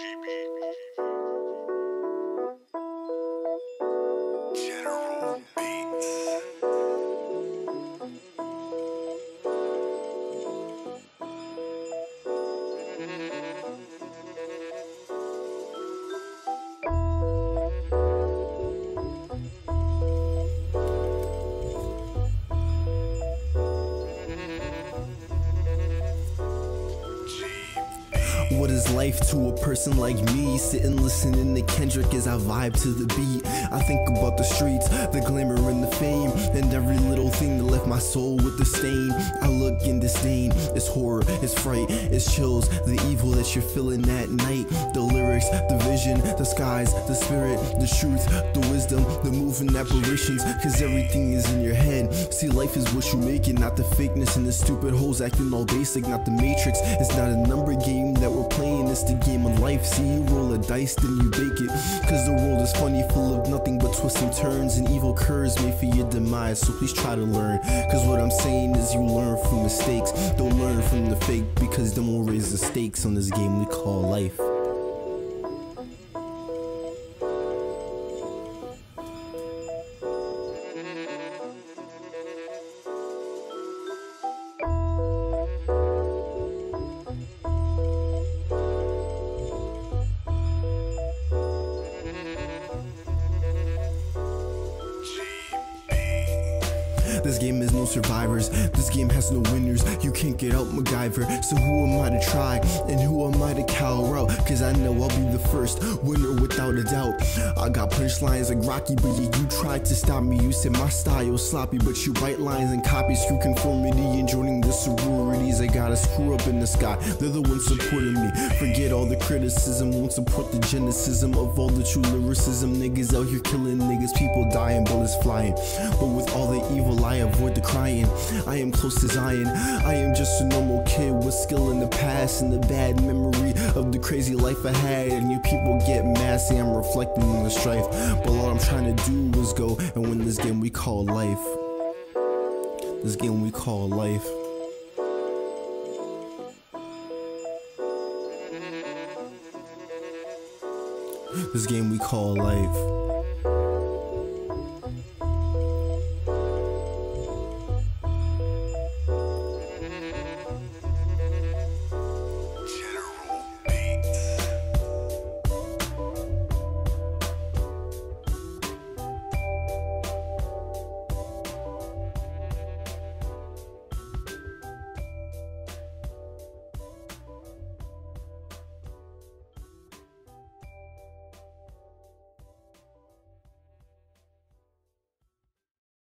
General What is life to a person like me? Sitting listening to Kendrick as I vibe to the beat. I think about the streets, the glamour and the fame, and every little thing that left my soul with the stain. I look in disdain, it's horror, it's fright, it's chills, the evil that you're feeling that night. The lyrics, the vision, the skies, the spirit, the truth, the wisdom, the moving apparitions, cause everything is in your head. See, life is what you make it, not the fakeness and the stupid hoes acting all basic, not the matrix. It's not a number game it's the game of life. See, you roll a dice, then you bake it. Cause the world is funny, full of nothing but twists and turns, and evil curves made for your demise. So please try to learn. Cause what I'm saying is you learn from mistakes, don't learn from the fake, because them will raise the stakes on this game we call life. This game has no survivors. This game has no winners. You can't get out MacGyver. So who am I to try? And who am I to cower out? Cause I know I'll be the first winner without a doubt. I got punchlines like Rocky, but yeah, you tried to stop me. You said my style sloppy, but you write lines and copies through conformity and joining the sororities. I gotta screw up in the sky. They're the ones supporting me. Forget all the criticism, won't support the geneticism of all the true lyricism. Niggas out here killing niggas, people dying, bullets flying. But with all the evil, avoid the crying. I am close to Zion. I am just a normal kid with skill in the past and the bad memory of the crazy life I had. And you people get mad, say I'm reflecting on the strife. But all I'm trying to do is go and win this game we call life. This game we call life. This game we call life.